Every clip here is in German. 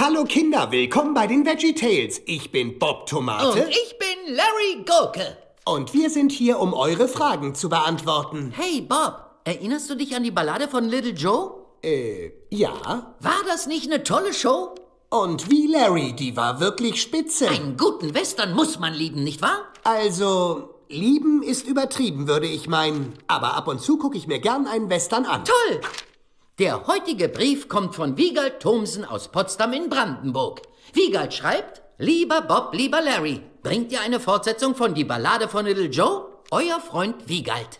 Hallo Kinder, willkommen bei den Veggie Tales. Ich bin Bob Tomate. Und ich bin Larry Gurke. Und wir sind hier, um eure Fragen zu beantworten. Hey Bob, erinnerst du dich an die Ballade von Little Joe? Äh, ja. War das nicht eine tolle Show? Und wie Larry, die war wirklich spitze. Einen guten Western muss man lieben, nicht wahr? Also, lieben ist übertrieben, würde ich meinen. Aber ab und zu gucke ich mir gern einen Western an. Toll! Der heutige Brief kommt von Wiegald Thomsen aus Potsdam in Brandenburg. Wiegald schreibt, Lieber Bob, lieber Larry, bringt ihr eine Fortsetzung von Die Ballade von Little Joe? Euer Freund Wiegald.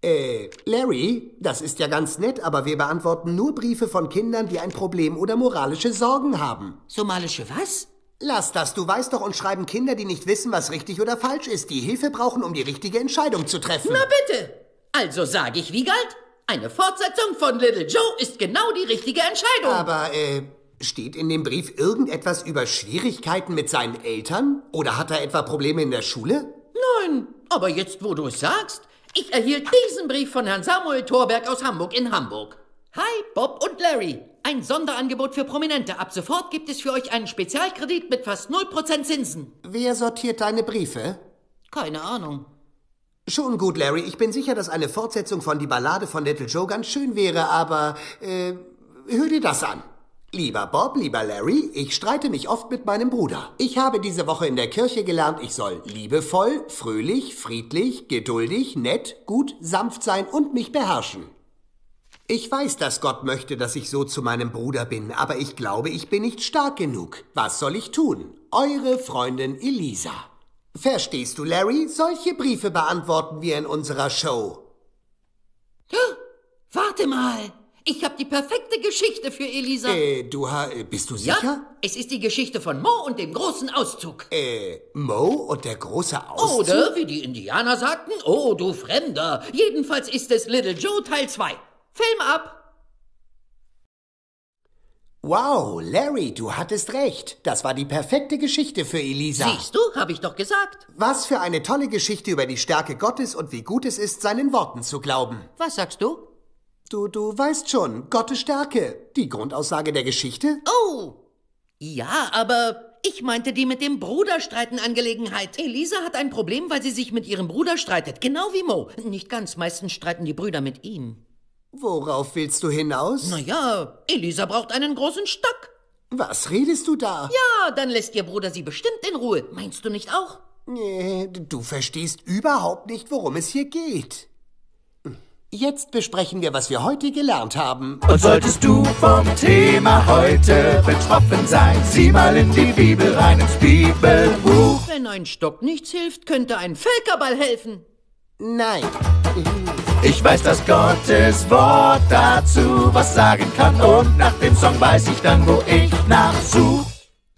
Äh, Larry, das ist ja ganz nett, aber wir beantworten nur Briefe von Kindern, die ein Problem oder moralische Sorgen haben. Somalische was? Lass das, du weißt doch, uns schreiben Kinder, die nicht wissen, was richtig oder falsch ist, die Hilfe brauchen, um die richtige Entscheidung zu treffen. Na bitte! Also sage ich Wiegald, eine Fortsetzung von Little Joe ist genau die richtige Entscheidung. Aber, äh, steht in dem Brief irgendetwas über Schwierigkeiten mit seinen Eltern? Oder hat er etwa Probleme in der Schule? Nein, aber jetzt, wo du es sagst, ich erhielt diesen Brief von Herrn Samuel Thorberg aus Hamburg in Hamburg. Hi, Bob und Larry. Ein Sonderangebot für Prominente. Ab sofort gibt es für euch einen Spezialkredit mit fast 0% Zinsen. Wer sortiert deine Briefe? Keine Ahnung. Schon gut, Larry. Ich bin sicher, dass eine Fortsetzung von Die Ballade von Little Joe ganz schön wäre, aber äh, hör dir das an. Lieber Bob, lieber Larry, ich streite mich oft mit meinem Bruder. Ich habe diese Woche in der Kirche gelernt, ich soll liebevoll, fröhlich, friedlich, geduldig, nett, gut, sanft sein und mich beherrschen. Ich weiß, dass Gott möchte, dass ich so zu meinem Bruder bin, aber ich glaube, ich bin nicht stark genug. Was soll ich tun? Eure Freundin Elisa. Verstehst du, Larry? Solche Briefe beantworten wir in unserer Show. Warte mal. Ich habe die perfekte Geschichte für Elisa. Äh, du ha äh, bist du sicher? Ja, es ist die Geschichte von Mo und dem großen Auszug. Äh, Mo und der große Auszug? Oder, wie die Indianer sagten, oh du Fremder. Jedenfalls ist es Little Joe Teil 2. Film ab. Wow, Larry, du hattest recht. Das war die perfekte Geschichte für Elisa. Siehst du, habe ich doch gesagt. Was für eine tolle Geschichte über die Stärke Gottes und wie gut es ist, seinen Worten zu glauben. Was sagst du? Du, du weißt schon, Gottes Stärke. Die Grundaussage der Geschichte? Oh. Ja, aber ich meinte die mit dem Bruderstreiten-Angelegenheit. Elisa hat ein Problem, weil sie sich mit ihrem Bruder streitet. Genau wie Mo. Nicht ganz, meistens streiten die Brüder mit ihm. Worauf willst du hinaus? Naja, Elisa braucht einen großen Stock. Was redest du da? Ja, dann lässt ihr Bruder sie bestimmt in Ruhe. Meinst du nicht auch? Nee, du verstehst überhaupt nicht, worum es hier geht. Jetzt besprechen wir, was wir heute gelernt haben. Und solltest du vom Thema heute betroffen sein, sieh mal in die Bibel rein ins Bibelbuch. Wenn ein Stock nichts hilft, könnte ein Völkerball helfen. Nein. Ich weiß, dass Gottes Wort dazu was sagen kann und nach dem Song weiß ich dann, wo ich nachsuch.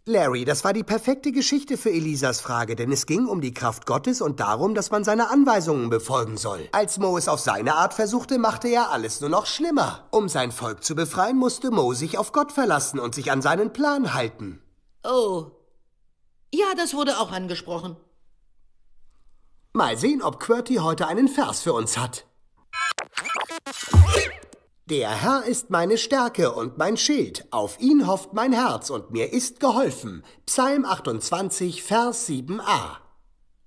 Larry, das war die perfekte Geschichte für Elisas Frage, denn es ging um die Kraft Gottes und darum, dass man seine Anweisungen befolgen soll. Als Mo es auf seine Art versuchte, machte er alles nur noch schlimmer. Um sein Volk zu befreien, musste Mo sich auf Gott verlassen und sich an seinen Plan halten. Oh. Ja, das wurde auch angesprochen. Mal sehen, ob QWERTY heute einen Vers für uns hat. Der Herr ist meine Stärke und mein Schild, auf ihn hofft mein Herz und mir ist geholfen. Psalm 28, Vers 7a.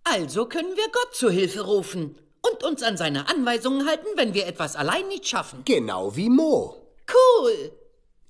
Also können wir Gott zu Hilfe rufen und uns an seine Anweisungen halten, wenn wir etwas allein nicht schaffen. Genau wie Mo. Cool.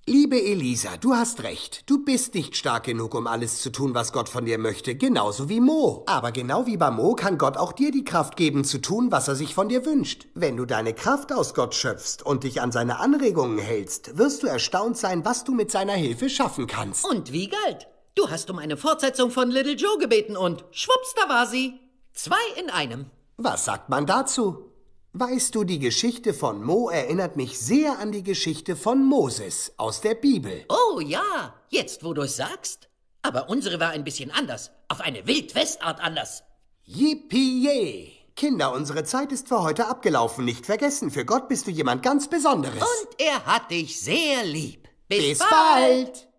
Liebe Elisa, du hast recht. Du bist nicht stark genug, um alles zu tun, was Gott von dir möchte, genauso wie Mo. Aber genau wie bei Mo kann Gott auch dir die Kraft geben, zu tun, was er sich von dir wünscht. Wenn du deine Kraft aus Gott schöpfst und dich an seine Anregungen hältst, wirst du erstaunt sein, was du mit seiner Hilfe schaffen kannst. Und wie galt? Du hast um eine Fortsetzung von Little Joe gebeten und schwupps, da war sie. Zwei in einem. Was sagt man dazu? Weißt du, die Geschichte von Mo erinnert mich sehr an die Geschichte von Moses aus der Bibel. Oh ja, jetzt wo du es sagst. Aber unsere war ein bisschen anders. Auf eine Wildwestart anders. Yippie! Kinder, unsere Zeit ist für heute abgelaufen. Nicht vergessen, für Gott bist du jemand ganz Besonderes. Und er hat dich sehr lieb. Bis bald.